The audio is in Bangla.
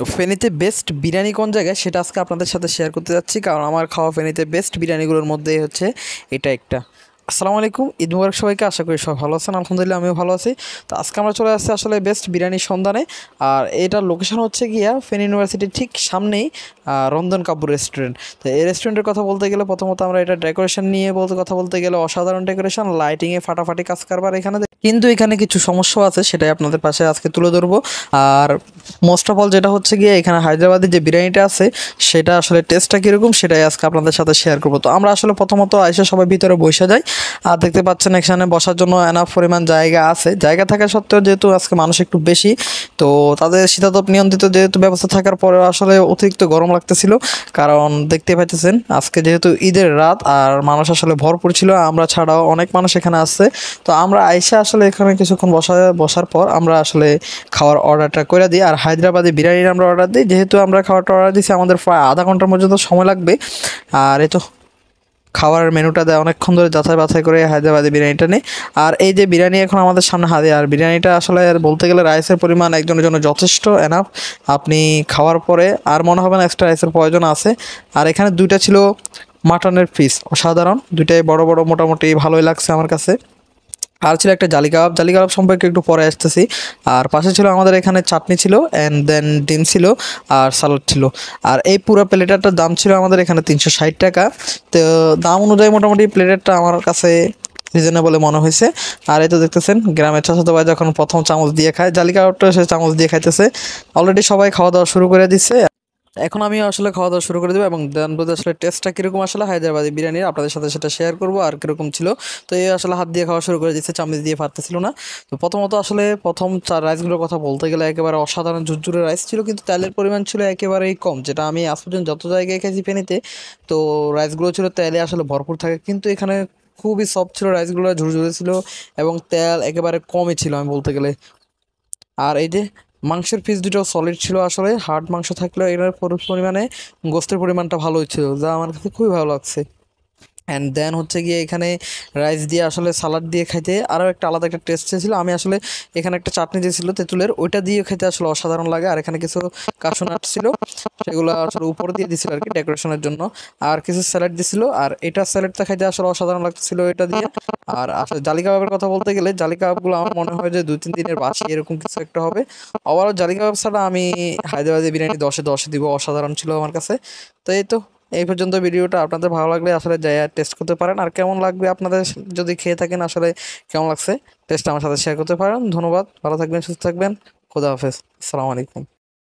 তো ফেনীতে বেস্ট বিরিয়ানি কোন জায়গায়? সেটা আজকে আপনাদের সাথে শেয়ার করতে যাচ্ছি, কারণ আমার খাওয়া ফেনীতে বেস্ট বিরিয়ানিগুলোর মধ্যেই হচ্ছে এটা একটা। আসসালামু আলাইকুম, ঈদ মুবারক সবাইকে, আশা করি সবাই ভালো আছেন। আলহামদুলিল্লাহ, আমিও ভালো আছি। তো আজকে আমরা চলে আসছি আসলে বেস্ট বিরিয়ানির সন্ধানে। আর এটার লোকেশন হচ্ছে গিয়া ফেনী ইউনিভার্সিটির ঠিক সামনেই রন্ধন কাপুর রেস্টুরেন্ট তো এই রেস্টুরেন্টের কথা বলতে গেলে প্রথমত আমরা এটা ডেকোরেশন নিয়ে বলতে, কথা বলতে গেলে অসাধারণ ডেকোরেশন লাইটিংয়ে ফাটাফাটি কাজ কারবার এখানে। কিন্তু এখানে কিছু সমস্যা আছে, সেটাই আপনাদের পাশে আজকে তুলে ধরবো। আর মোস্ট অফ অল যেটা হচ্ছে গিয়ে এখানে হায়দ্রাবাদের যে বিরিয়ানিটা আছে, সেটা আসলে টেস্টটা কীরকম, সেটাই আজকে আপনাদের সাথে শেয়ার করব। তো আমরা আসলে প্রথমত এসে সবাই ভিতরে বসে যাই। আর দেখতে পাচ্ছেন এখানে বসার জন্য এনাফ পরিমাণ জায়গা আছে। জায়গা থাকা সত্ত্বেও যেহেতু আজকে মানুষ একটু বেশি, তো তাদের শীতাতপ নিয়ন্ত্রিত যেহেতু ব্যবস্থা থাকার পরেও আসলে অতিরিক্ত গরম লাগতেছিল। কারণ দেখতে পাইতেছেন, আজকে যেহেতু ঈদের রাত আর মানুষ আসলে ভরপুর ছিল, আমরা ছাড়াও অনেক মানুষ এখানে আসছে। তো আমরা আইসা আসলে এখানে কিছুক্ষণ বসা, বসার পর আমরা আসলে খাওয়ার অর্ডারটা করে দিই। আর হায়দ্রাবাদে বিরিয়ানির আমরা অর্ডার দিই। যেহেতু আমরা খাওয়ারটা অর্ডার দিচ্ছি আমাদের প্রায় আধা ঘণ্টার পর্যন্ত সময় লাগবে। আর এই তো খাওয়ার মেনুটা দেয়, অনেকক্ষণ ধরে যাচাই বাছাই করে হায়দ্রাবাদি বিরিয়ানিটা নেই। আর এই যে বিরিয়ানি এখন আমাদের সামনে হাতে, আর বিরিয়ানিটা আসলে বলতে গেলে রাইসের পরিমাণ একজনের জন্য যথেষ্ট এনাফ আপনি খাওয়ার পরে আর মনে হবে না এক্সট্রা রাইসের প্রয়োজন আছে। আর এখানে দুইটা ছিল মাটনের পিস অসাধারণ। দুইটাই বড় বড়, মোটামুটি ভালোই লাগছে আমার কাছে। আর ছিল একটা জালি কাবাব জালি কাবাব সম্পর্কে একটু পরে আসতেছি। আর পাশে ছিল আমাদের এখানে চাটনি ছিল অ্যান্ড দেন ডিম ছিল, আর সালাড ছিল। আর এই পুরো প্লেটারটার দাম ছিল আমাদের এখানে তিনশো ষাট টাকা। তো দাম অনুযায়ী মোটামুটি প্লেটারটা আমার কাছে রিজনেবলে মনে হয়েছে। আর এই তো দেখতেছেন, গ্রামের চাচাতো ভাই যখন প্রথম চামচ দিয়ে খায় জালি কাবাবটা সে চামচ দিয়ে খাইতেছে। অলরেডি সবাই খাওয়া দাওয়া শুরু করে দিচ্ছে। এখন আমি আসলে খাওয়া দাওয়া শুরু করে দেবো এবং জানব যে আসলে টেস্টটা কীরকম আসলে হায়দ্রাবাদি বিরিয়ানির আপনাদের সাথে সেটা শেয়ার করব আর কীরকম ছিল। তো এই আসলে হাত দিয়ে খাওয়া শুরু করে দিচ্ছে চামচ দিয়ে পারতেছিল না। তো প্রথমত আসলে প্রথম চার রাইসগুলোর কথা বলতে গেলে একেবারে অসাধারণ ঝুরঝুরে রাইস ছিল কিন্তু তেলের পরিমাণ ছিল একেবারেই কম, যেটা আমি আজ পর্যন্ত যত জায়গায় খেয়েছি ফেনিতে, তো রাইসগুলো ছিল তেলে আসলে ভরপুর থাকে। কিন্তু এখানে খুবই সফট ছিল রাইসগুলো ঝুরঝুরে ছিল এবং তেল একেবারে কমই ছিল আমি বলতে গেলে। আর এই যে মাংসের পিস দুটো সলিড ছিল আসলে হার্ড মাংস থাকলেও এর পরি- পরিমাণে গোস্তের পরিমাণটা ভালোই ছিল যা আমার কাছে খুবই ভালো লাগছে। অ্যান্ড দেন হচ্ছে গিয়ে এখানে রাইস দিয়ে আসলে সালাড দিয়ে খাইতে আরও একটা আলাদা একটা টেস্ট ছিল আমি আসলে এখানে একটা চাটনি দিয়েছিল তেঁতুলের, ওইটা দিয়ে খেতে আসলে অসাধারণ লাগে। আর এখানে কিছু কাশু নাট ছিল, সেগুলো আসলে উপর দিয়ে দিছিল আর কি ডেকোরেশনের জন্য। আর কিছু স্যালাড দিছিল আর এটা স্যালাডটা খাইতে আসলে অসাধারণ লাগছিল এটা দিয়ে। আর আসলে জালি কাবাবের কথা বলতে গেলে জালি কাবাবগুলো আমার মনে হয় যে দুই তিন দিনের বাসি, এরকম কিছু একটা হবে। ওভারঅল জালি কাবাব ছাড়া আমি হায়দ্রাবাদি বিরিয়ানি দশে দশে দিব, অসাধারণ ছিল আমার কাছে। তো এই তো এই পর্যন্ত ভিডিওটা আপনাদের ভালো লাগলে আসলে যাই টেস্ট করতে পারেন। আর কেমন লাগবে আপনাদের যদি খেয়ে থাকেন আসলে কেমন লাগছে টেস্ট আমার সাথে শেয়ার করতে পারেন। ধন্যবাদ, ভালো থাকবেন, সুস্থ থাকবেন। খোদা হাফেজ। আসসালামু আলাইকুম।